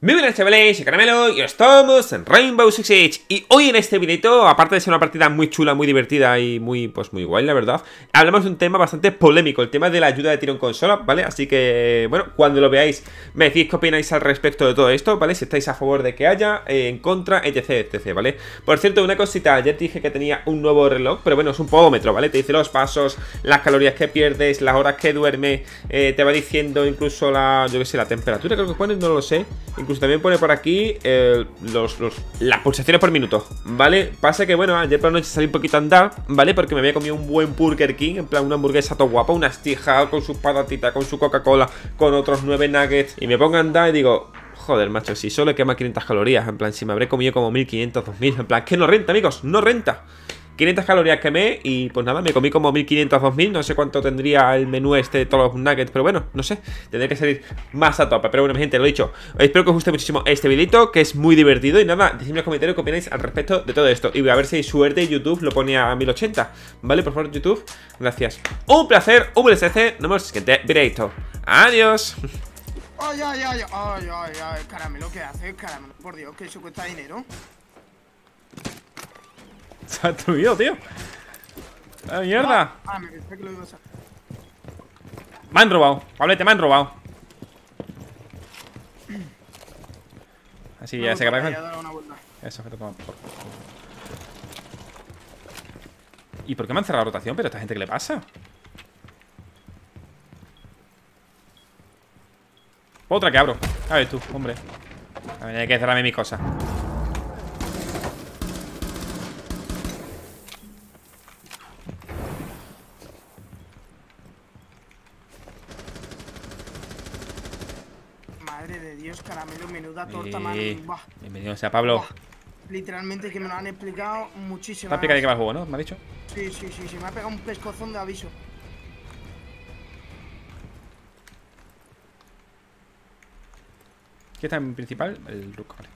Muy buenas chavales, soy Caramelo y estamos en Rainbow Six Siege Y hoy en este videito, aparte de ser una partida muy chula, muy divertida y muy, pues muy guay la verdad Hablamos de un tema bastante polémico, el tema de la ayuda de tiro en consola, ¿vale? Así que, bueno, cuando lo veáis me decís qué opináis al respecto de todo esto, ¿vale? Si estáis a favor de que haya, eh, en contra, etc, etc, ¿vale? Por cierto, una cosita, ayer dije que tenía un nuevo reloj, pero bueno, es un podómetro, ¿vale? Te dice los pasos, las calorías que pierdes, las horas que duerme, eh, te va diciendo incluso la, yo qué sé, la temperatura creo que pone, no lo sé Incluso también pone por aquí eh, los, las pulsaciones por minuto, ¿vale? Pasa que, bueno, ayer por la noche salí un poquito a andar, ¿vale? Porque me había comido un buen Burger King, en plan una hamburguesa todo guapa, una estija con sus patatitas, con su Coca-Cola, con otros nueve nuggets. Y me pongo a andar y digo, joder, macho, si solo quema 500 calorías, en plan, si me habré comido como 1500, 2000, en plan, que no renta, amigos, no renta. 500 calorías quemé y pues nada, me comí como 1500, 2000, no sé cuánto tendría el menú este de todos los nuggets, pero bueno, no sé, tendré que salir más a tope, pero bueno, mi gente, lo he dicho, espero que os guste muchísimo este videito, que es muy divertido y nada, decidme en los comentarios qué opináis al respecto de todo esto y voy a ver si hay suerte YouTube lo pone a 1080, ¿vale? Por favor, YouTube, gracias. Un placer, un VLCC, nos vemos en el. Adiós. Ay, ay, ay, ay, ay, ay, caramelo, ¿qué haces, caramelo? Por Dios, que eso cuesta dinero. Se ha destruido, tío. ¡La mierda! Ah, me pensé que lo ibas a... Me han robado. Pablete, me han robado. Así ya se carga. Eso, que te toma por. ¿Y por qué me han cerrado la rotación? ¿Pero a esta gente qué le pasa? Otra que abro. A ver tú, hombre. A ver, hay que cerrarme mi cosa. Madre de Dios, caramelo, menuda torta, mano. Bienvenido sea Pablo. Literalmente que me lo han explicado muchísimo. ¿Te ha picado de qué va el juego, no? ¿Me ha dicho? Sí, sí, sí, sí. Me ha pegado un pescozón de aviso. ¿Qué está en principal? El Rook, vale.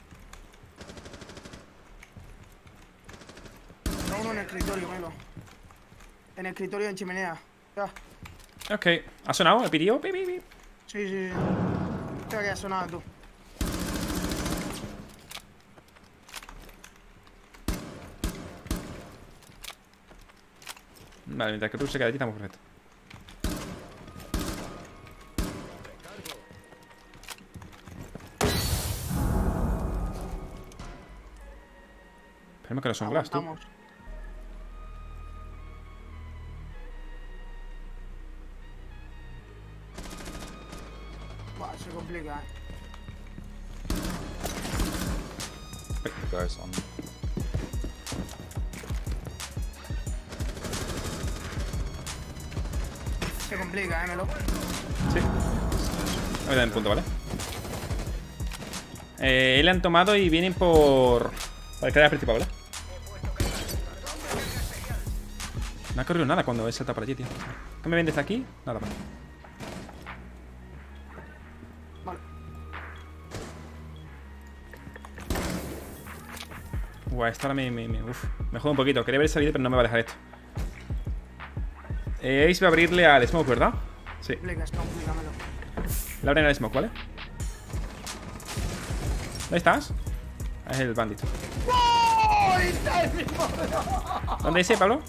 No, uno en el escritorio, Melo. En el escritorio en chimenea. Ya. Ok. ¿Ha sonado el pidió? Sí, sí, sí. Creo que ha sonado tú. Vale, mientras que tú se queda allí estamos perfectos. Esperemos que no son glass, tú. Melo. Sí. Voy a dar el punto, ¿vale? Eh, le han tomado y vienen por... Por el principal, ¿vale? No ha corrido nada cuando he saltado para allí, tío. ¿Qué me ven desde aquí? Nada, vale. Vale. Guau, esto ahora me, me, me, uf, me juega un poquito. Quería haber salido, pero no me va a dejar esto. Eh, Ace va a abrirle al Smoke, ¿verdad? Sí. Le abren al Smoke, ¿vale? ¿Dónde estás? Es el bandito. ¿Dónde ese, Pablo?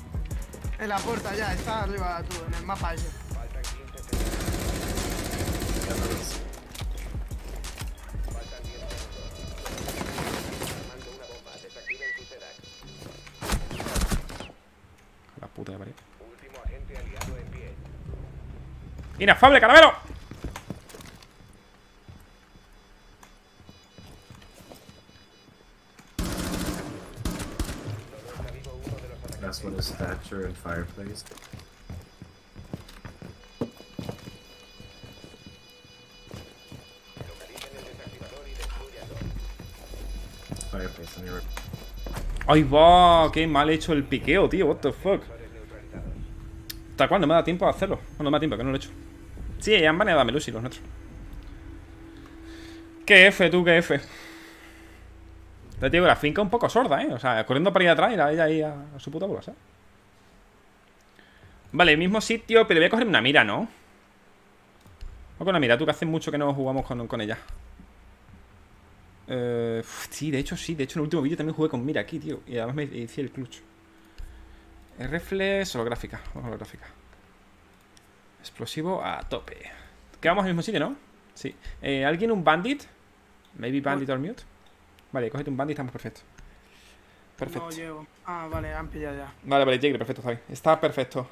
En la puerta ya, está arriba tú, en el mapa ese. ¡Inafable, caramelo! That's what is stature and fireplace. Fireplace on your ¡Ay, va! ¡Qué mal hecho el piqueo, tío! What the fuck ¿Hasta cuándo me da tiempo a hacerlo? Bueno, no me da tiempo, que no lo he hecho Sí, han baneado a Melusi los nuestros ¿Qué F, tú, qué F? Te digo, la finca un poco sorda, ¿eh? O sea, corriendo para ir atrás y la ella ahí a, su puta bola, ¿sabes? Vale, mismo sitio, pero voy a coger una mira, ¿no? O con la mira, tú que hace mucho que no jugamos con, con ella Eh, sí, de hecho, sí. De hecho, en el último vídeo también jugué con mira aquí, tío. Y además me hice el clutch. Reflex, holográfica. Holográfica. Explosivo a tope. Quedamos en el mismo sitio, ¿no? Sí. Eh, ¿Alguien un bandit? Maybe bandit or mute. Vale, cógete un bandit, estamos perfectos. Perfecto. No llevo. Ah, vale, han pillado ya. Vale, vale, Jagre, perfecto, está bien. Está perfecto.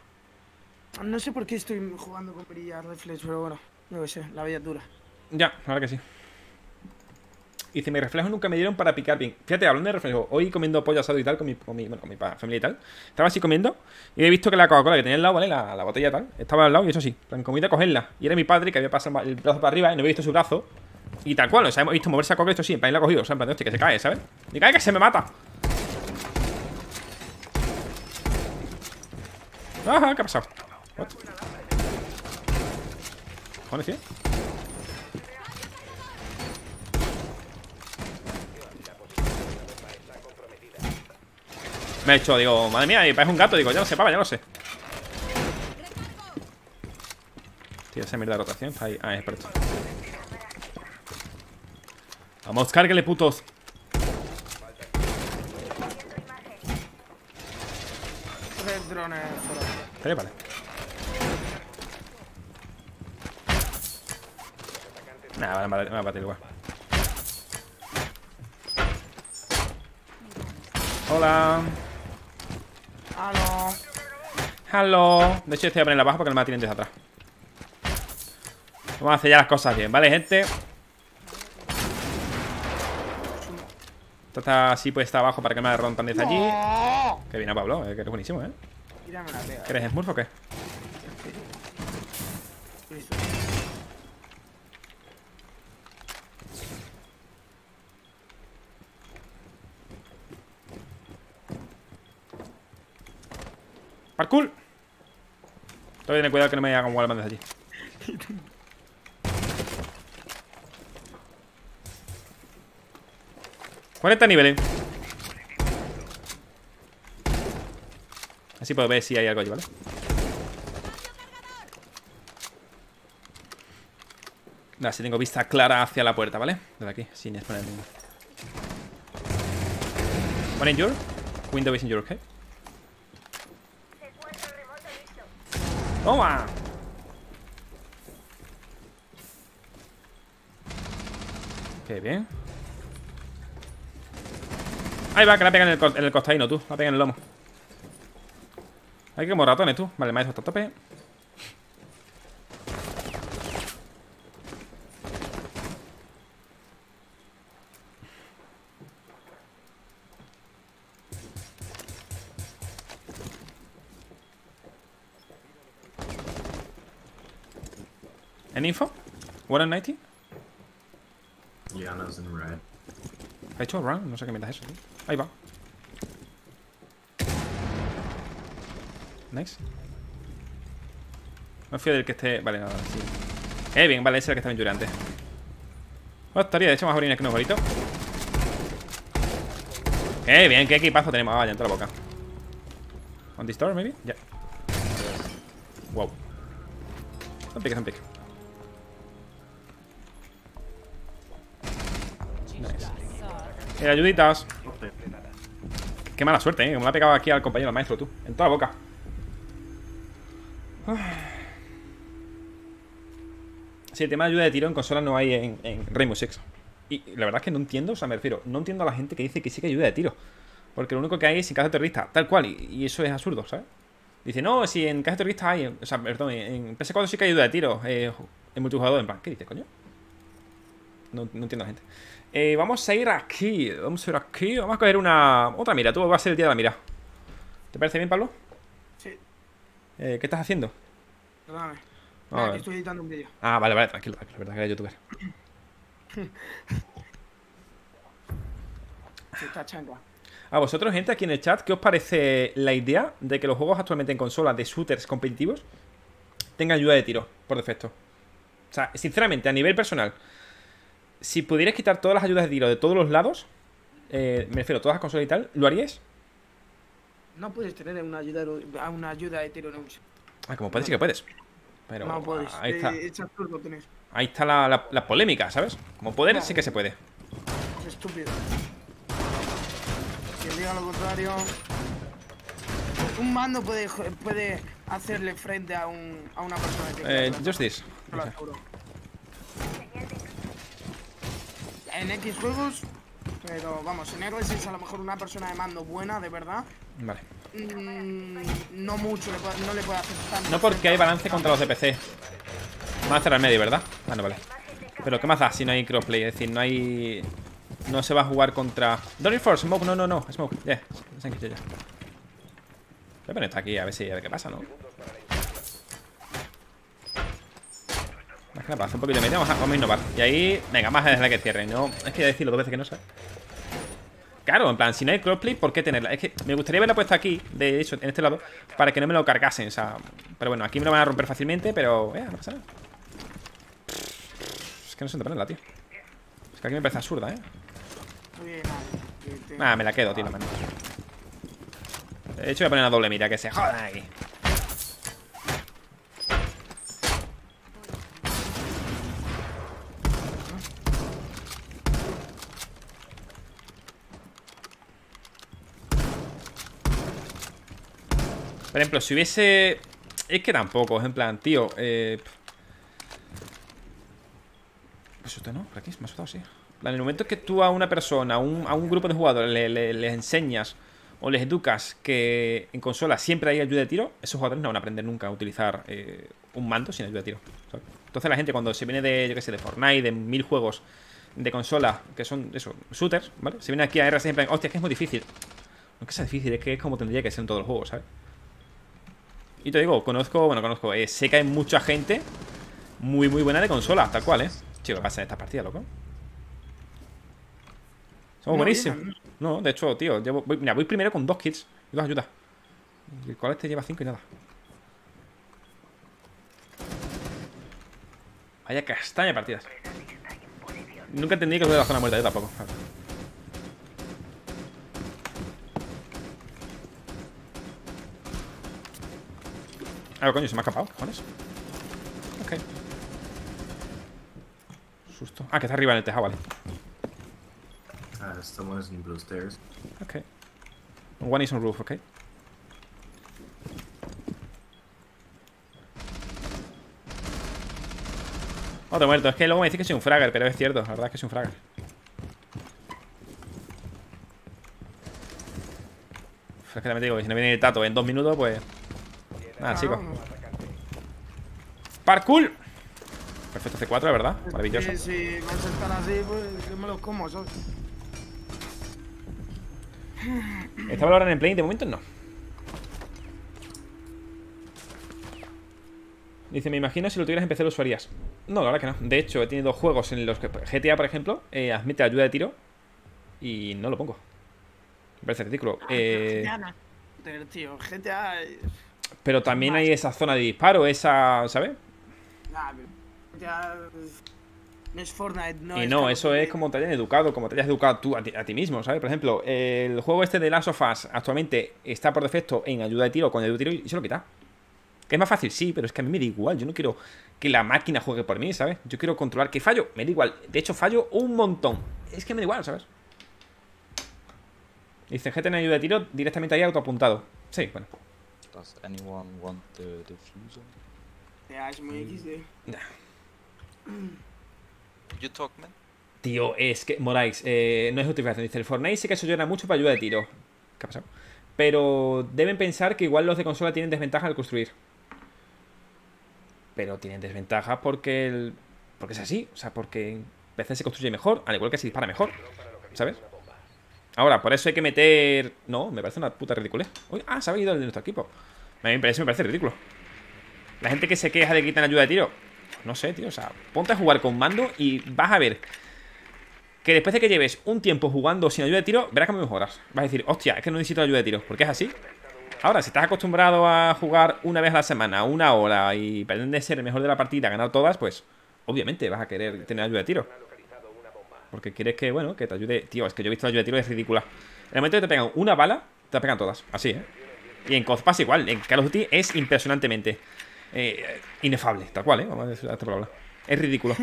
No sé por qué estoy jugando con perilla reflex, pero bueno, no sé, la vida es dura. Ya, la verdad que sí. Dice, mis reflejos nunca me dieron para picar bien. Fíjate, hablando de reflejos, hoy comiendo pollo asado y tal con mi, con mi, con mi familia y tal. Estaba así comiendo y he visto que la Coca-Cola que tenía al lado, ¿vale? La, la botella y tal, estaba al lado y eso sí, en comida cogerla. Y era mi padre que había pasado el brazo para arriba y no había visto su brazo. Y tal cual, o sea, hemos visto moverse a Coca, esto sí, en plan, la ha cogido, o sea, en plan, hostia, que se cae, ¿sabes? Y cae que se me mata. Ajá, ¿qué ha pasado? What? Joder, tío. Me he hecho, digo, madre mía, y parece un gato, digo, ya lo sé, papa, ya lo sé. Tío, esa mierda de rotación ahí. Ah, es experto. Vamos, cárguele, putos. Tres drones. Vale, vale. Nah, vale, vale, me va a batir igual. Hola. ¡Halo! Hello. De hecho, estoy a poner la baja porque no me la tienen desde atrás. Vamos a hacer ya las cosas bien, ¿vale, gente? Esto está así, pues está abajo para que me la rompan desde allí. ¡No! Que viene Pablo, eh, que eres buenísimo, ¿eh? ¿Que eres Smurf o qué? ¡Parkour! Tengo que tener cuidado que no me hagan wallman desde allí. ¡40 niveles! Así puedo ver si hay algo allí, ¿vale? Así tengo vista clara hacia la puerta, ¿vale? Desde aquí, sin exponer ningún. One injured. Window is injured, ¿ok? ¡Toma! Qué bien. Ahí va, que la pega en el, en el costadino, tú. La pega en el lomo. Hay que como ratones, tú. Vale, maestro está a tope. ¿En info? ¿One 90? Yana's in red. ¿Ha hecho run? No sé qué mierda es eso, tío. Ahí va. Nice. No fío del que esté. Vale, nada, sí. Eh, bien, vale, ese es el que estaba en antes. Oh, estaría de hecho más orines que unos bolitos. Eh, bien, qué equipazo tenemos. Ah, ya entra la boca. On the store, maybe? Ya. Wow. Son piques, son piques. Eh, ayuditas. Qué mala suerte, eh. Como le ha pegado aquí al compañero al maestro, tú. En toda la boca. Sí, el tema de ayuda de tiro en consolas no hay en, en Rainbow Six. Y la verdad es que no entiendo, o sea, me refiero, no entiendo a la gente que dice que sí que hay ayuda de tiro. Porque lo único que hay es en caza terrorista, tal cual, y, y eso es absurdo, ¿sabes? Dice, no, si en caza terrorista hay, o sea, perdón, en PS4 sí que hay ayuda de tiro, eh, en multijugador, en plan, ¿qué dices, coño? No, no entiendo a la gente. Eh, vamos a ir aquí, vamos a ir aquí, vamos a coger una... Otra mira, tú vas a ser el día de la mira. ¿Te parece bien, Pablo? Sí, Eh, ¿Qué estás haciendo? perdóname. A Mira, ver. que estoy editando un vídeo. Ah, vale, vale, tranquilo, tranquilo, verdad que era youtuber. Sí, está changa. A vosotros, gente, aquí en el chat, ¿qué os parece la idea de que los juegos actualmente en consolas de shooters competitivos tengan ayuda de tiro por defecto? O sea, sinceramente, a nivel personal, si pudierais quitar todas las ayudas de tiro de todos los lados, eh, me refiero a todas las consolas y tal, ¿lo haríais? No puedes tener una ayuda, a una ayuda de tiro en un... Ah, como puedes, sí que puedes. Pero no puedes. ahí está, Eh, es absurdo tener. ahí está la, la- la polémica, ¿sabes? Como poder, No. sí que se puede. Es estúpido. Quien diga lo contrario. Un mando puede, puede hacerle frente a, un, a una persona de Eh, just this. Aseguro. En X juegos, pero vamos, en R6 a lo mejor una persona de mando buena, de verdad, Vale. mm, no mucho, le puede- no le puede hacer tanto. No porque hay balance contra los de PC. Hacer al medio, ¿verdad? Ah, no, vale. Pero ¿qué más da si no hay crossplay? Es decir, no hay... No se va a jugar contra... Don't for smoke, no, no, no. Smoke, yeah. Yeah. Voy a poner esto aquí a ver si a ver qué pasa, ¿no? Para hacer un poquito de media, vamos a, vamos a innovar. Y ahí, venga, más desde la que cierre, ¿no? Es que ya decirlo dos veces que no sé. Claro, en plan, si no hay crossplay, ¿por qué tenerla? Es que me gustaría haberla puesto aquí, de hecho, en este lado, para que no me lo cargasen, o sea... Pero bueno, aquí me lo van a romper fácilmente, pero... Eh, no pasa nada. Es que no dónde ponerla, tío. Es que aquí me parece absurda, ¿eh? Nada, me la quedo, tío, la mano. De hecho, voy a poner una doble mira, que se jodan aquí. Por ejemplo, si hubiese... Es que tampoco, es en plan, tío, eh... Pues usted no, por aquí, me ha asustado, sí. En el momento que tú a una persona, a un, grupo de jugadores, le- le- les enseñas o les educas que en consola siempre hay ayuda de tiro, esos jugadores no van a aprender nunca a utilizar eh, un mando sin ayuda de tiro. Entonces la gente cuando se viene de, yo qué sé, de Fortnite, de mil juegos de consola, que son, eso, shooters, ¿vale? Se viene aquí a R6 en plan, hostia, es que es muy difícil. No es que sea difícil, es que es como tendría que ser en todos los juegos, ¿sabes? Y te digo, conozco, bueno, conozco, eh, sé que hay mucha gente muy, muy buena de consola, tal cual, ¿eh? Chico, ¿qué pasa en esta partida, loco? Somos No, buenísimos. No, de hecho, tío, llevo, voy, mira, voy primero con dos kits y dos ayudas. El cual este lleva cinco y nada. Vaya castaña de partidas. Nunca entendí que lo de la zona muerta, yo tampoco. Ah, coño, se me ha escapado, cojones. Ok. Susto. Ah, que está arriba en el tejado, vale. Uh, someone is in blue stairs. Ok. One is on roof, ok. Otro muerto. Es que luego me dice que soy un fragger, pero es cierto. La verdad es que soy un fragger. Es que también te digo que si no viene el tato en dos minutos, pues... Nada, Claro, chicos. no. ¡Parkour! Perfecto C4, la verdad. Maravilloso. Sí, si vas a estar así, pues yo me los como, ¿sabes? ¿Está valorando en play? De momento no. Dice, me imagino si lo tuvieras en PC lo usarías. No, la verdad que no. De hecho, he tenido juegos en los que GTA, por ejemplo, eh, admite ayuda de tiro y no lo pongo. Me parece ridículo. Eh, GTA no. Joder, Tío, GTA. Pero también hay esa zona de disparo, esa, ¿sabes? Nah, pero GTA. No es Fortnite, no y no, eso es como te hayan educado, como te hayas educado tú a ti, a ti mismo, ¿sabes? Por ejemplo, el juego este de Last of Us actualmente está por defecto en ayuda de tiro con ayuda de tiro y se lo quita. Que es más fácil, sí, pero es que a mí me da igual. Yo no quiero que la máquina juegue por mí, ¿sabes? Yo quiero controlar que fallo, me da igual. De hecho, fallo un montón. Es que me da igual, ¿sabes? Dice, GT en ayuda de tiro directamente ahí autoapuntado. Sí, bueno. Does anyone want the diffuser? Es muy XD. You talk, man. Tío, es que, Morais, eh, no es justificación. Dice, el Fortnite sí que se llora mucho para ayuda de tiro. ¿Qué ha pasado? Pero deben pensar que igual los de consola tienen desventaja al construir. Pero tienen desventajas porque el... Porque es así. O sea, porque en PC se construye mejor, al igual que se dispara mejor. ¿Sabes? Ahora, por eso hay que meter... No, me parece una puta ridícula. Uy, ah, se ha ido el de nuestro equipo. Me parece, me parece ridículo. La gente que se queja de que quitan ayuda de tiro. No sé, tío. O sea, ponte a jugar con mando y vas a ver que después de que lleves un tiempo jugando sin ayuda de tiro, verás que me mejoras. Vas a decir, hostia, es que no necesito ayuda de tiro. ¿Por qué es así? Ahora, si estás acostumbrado a jugar una vez a la semana, una hora, y pretendes ser el mejor de la partida, ganar todas, pues obviamente vas a querer tener ayuda de tiro. Porque quieres que, bueno, que te ayude. Tío, es que yo he visto la ayuda de tiro, es ridícula. En el momento que te pegan una bala, te la pegan todas. Así, ¿eh? Y en COD pasa igual. En Call of Duty es impresionantemente eh, inefable, tal cual, ¿eh? Vamos a decir esta palabra. Es ridículo.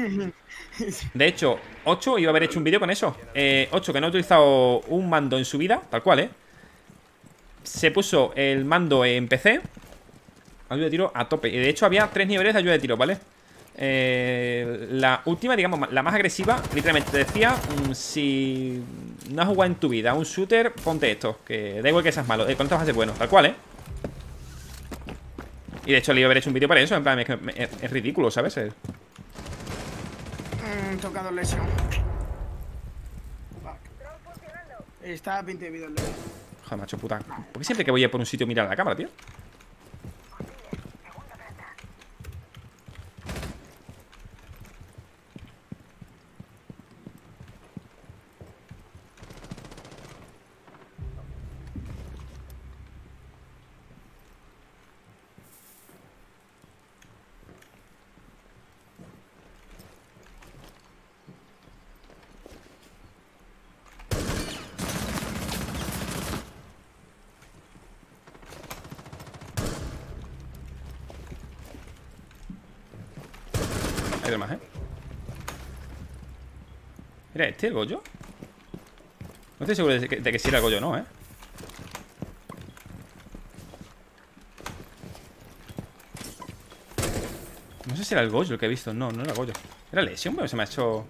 De hecho, 8 iba a haber hecho un vídeo con eso. Eh, 8 que no ha utilizado un mando en su vida, tal cual, ¿eh? Se puso el mando en PC. Ayuda de tiro a tope. Y de hecho había tres niveles de ayuda de tiro, ¿vale? Eh, la última, digamos, la más agresiva, literalmente te decía, mm, si no has jugado en tu vida un shooter, ponte esto, que da igual que seas malo, eh, con esto vas a ser bueno, tal cual, ¿eh? Y de hecho le iba a haber hecho un vídeo para eso, en plan, es, es- es ridículo, ¿sabes? Eh, Mm, tocado lesión. Está 20 vídeos de Joder, macho, puta ¿Por qué siempre que voy a por un sitio mirar a la cámara, tío? Demás, ¿eh? ¿Era este el Goyo? No estoy seguro de que, de que si era Goyo o no, ¿eh? No sé si era el Goyo el que he visto No, no era Goyo ¿Era Lesion? Pero se me ha hecho...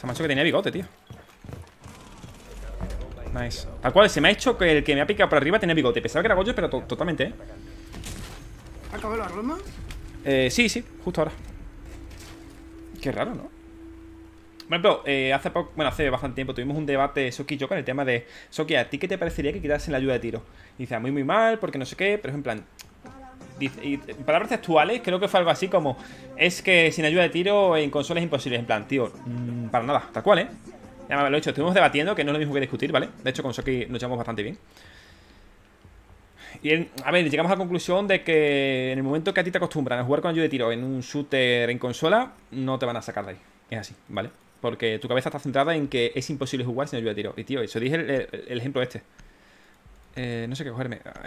Se me ha hecho que tenía bigote, tío Nice Tal cual, se me ha hecho que el que me ha picado por arriba tenía bigote Pensaba que era Goyo, pero to- totalmente, ¿eh? ¿Acabó la ronda? Eh, sí, sí, justo ahora. Qué raro, ¿no? Bueno, pero eh, hace poco, bueno, hace bastante tiempo tuvimos un debate Soki y yo con el tema de Soki, ¿a ti qué te parecería que quitasen la ayuda de tiro? Y dice, "Ah, muy muy mal, porque no sé qué, pero es en plan. dice- palabras textuales, creo que fue algo así como: Es que sin ayuda de tiro en consolas es imposible. En plan, tío, mm, para nada, tal cual, ¿eh? Ya me lo he dicho, estuvimos debatiendo, que no es lo mismo que discutir, ¿vale? De hecho, con Soki nos llevamos bastante bien. Y en- a ver, llegamos a la conclusión de que en el momento que a ti te acostumbran a jugar con ayuda de tiro en un shooter en consola, no te van a sacar de ahí. Es así, ¿vale? Porque tu cabeza está centrada en que es imposible jugar sin ayuda de tiro. Y tío, eso dije el, el- el ejemplo este. Eh, no sé qué cogerme. Ah.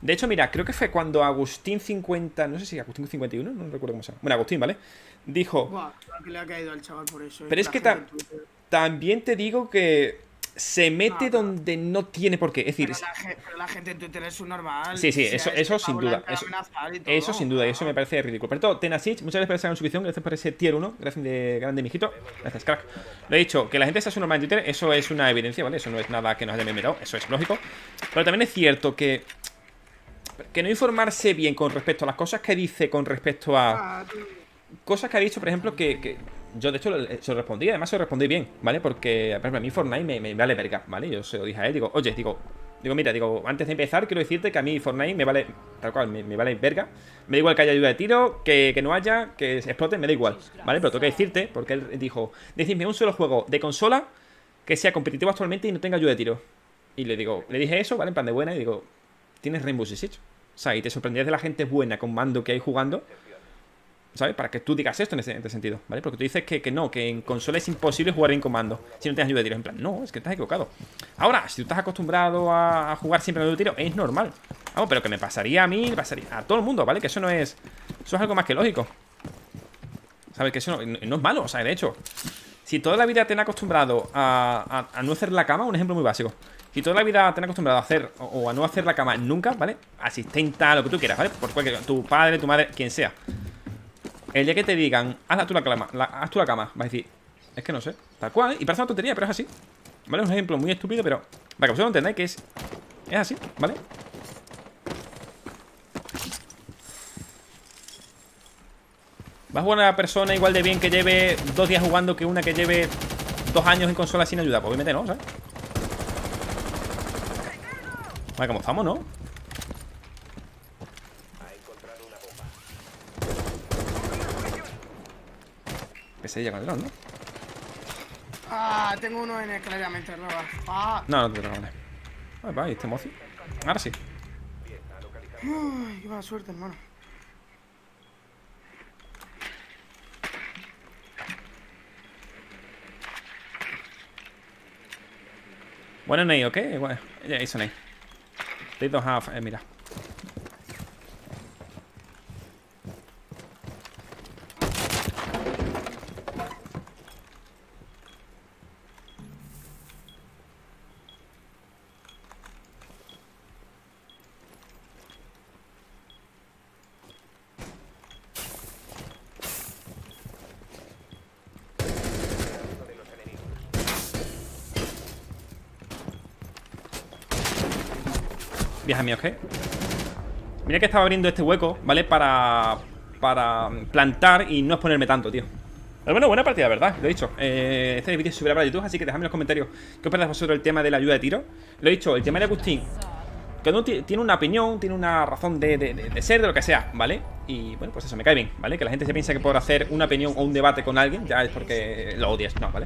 De hecho, mira, creo que fue cuando Agustín 50, no sé si Agustín 51, no recuerdo cómo se llama. Bueno, Agustín, ¿vale? Dijo, Buah, creo que le ha caído al chaval por eso. Pero es que ta- también te digo que se mete No, donde no tiene por qué. Es decir, Pero la, ge- pero la gente en Twitter es un normal. Sí, sí, eso- eso sin duda, eso- sin duda, y eso me parece ridículo. Pero todo, Tenasich, muchas gracias por esa suscripción, gracias por ese tier 1, gracias de grande mijito. Gracias, crack. Lo he dicho, que la gente sea su normal en Twitter, eso es una evidencia, ¿vale? Eso no es nada que nos haya inventado, eso es lógico. Pero también es cierto que. Que no informarse bien con respecto a las cosas que dice con respecto a. Cosas que ha dicho, por ejemplo, que. que yo de hecho se lo respondí, además se lo respondí bien, ¿vale? Porque, por ejemplo, a mí Fortnite me, vale verga, ¿vale? Yo se lo dije a él, digo, oye, digo, digo, mira, digo, antes de empezar, quiero decirte que a mí Fortnite me vale, tal cual, me, vale verga. Me da igual que haya ayuda de tiro, que, que no haya, que se explote, me da igual, ¿vale? Pero tengo que decirte, porque él dijo, decidme un solo juego de consola que sea competitivo actualmente y no tenga ayuda de tiro. Y le digo, le dije eso, ¿vale? En plan de buena, y digo, tienes Rainbow Six. O sea, y te sorprenderías de la gente buena con mando que hay jugando. ¿Sabes? Para que tú digas esto en ese, en sentido, ¿vale? Porque tú dices que, que no, que en consola es imposible jugar en comando si no tienes ayuda de tiro. En plan, no, es que estás equivocado. Ahora, si tú estás acostumbrado a, jugar siempre en ayuda de tiro, es normal. Vamos, pero que me pasaría a mí, le pasaría a todo el mundo, ¿vale? Que eso no es. Eso es algo más que lógico. ¿Sabes? Que eso no, es malo, o sea, de hecho. Si toda la vida te han acostumbrado a, a- a no hacer la cama, un ejemplo muy básico. Si toda la vida te han acostumbrado a hacer o a no hacer la cama nunca, ¿vale? Asistenta, lo que tú quieras, ¿vale? Por cualquier. Tu padre, tu madre, quien sea. El día que te digan, haz tú la cama, haz tú la cama, vas a decir, es que no sé, tal cual, y parece una tontería, pero es así. ¿Vale? Es un ejemplo muy estúpido, pero para que vosotros entendáis que es. Es así, ¿vale? ¿Vas a jugar una persona igual de bien que lleve dos días jugando que una que lleve dos años en consola sin ayuda? Pues obviamente no, ¿sabes? Vale, como estamos, ¿no? Pesadilla con el dron, ¿no? Ah, tengo uno en escalera mente nueva. Ah, No, no te dragones. Vale, va, ¿y este mozi? Ahora sí. ay, qué mala suerte, hermano. Bueno, Ney, ¿ok? Bueno, ya hizo Ney. They don't have... Eh, mira. Vieja mío, ¿qué? Mira que estaba abriendo este hueco, ¿vale? Para. Para plantar y no exponerme tanto, tío. Pero bueno, buena partida, ¿verdad? Lo he dicho. Eh, este vídeo subirá para YouTube, así que dejadme en los comentarios qué opináis vosotros del tema de la ayuda de tiro. Lo he dicho, el tema de Agustín. Cada uno ti- tiene una opinión, tiene una razón de, de- de- de ser, de lo que sea, ¿vale? Y bueno, pues eso me cae bien, ¿vale? Que la gente se piensa que por hacer una opinión o un debate con alguien ya es porque lo odias, no, ¿vale?